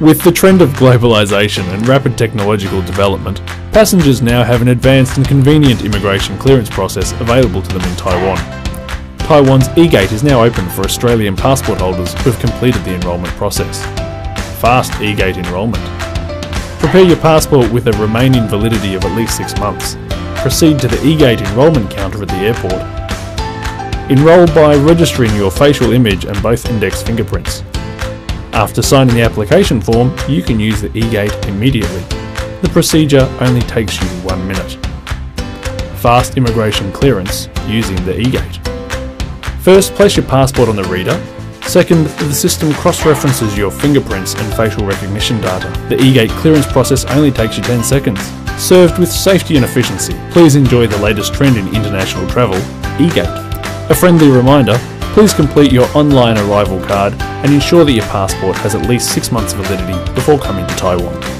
With the trend of globalisation and rapid technological development, passengers now have an advanced and convenient immigration clearance process available to them in Taiwan. Taiwan's e-gate is now open for Australian passport holders who have completed the enrolment process. Fast e-gate enrolment. Prepare your passport with a remaining validity of at least six months. Proceed to the e-gate enrolment counter at the airport. Enrol by registering your facial image and both index fingerprints. After signing the application form, you can use the e-gate immediately. The procedure only takes you one minute. Fast immigration clearance using the e-gate. First, place your passport on the reader. Second, the system cross-references your fingerprints and facial recognition data. The e-gate clearance process only takes you 10 seconds. Served with safety and efficiency, please enjoy the latest trend in international travel, e-gate. A friendly reminder, please complete your online arrival card and ensure that your passport has at least 6 months validity before coming to Taiwan.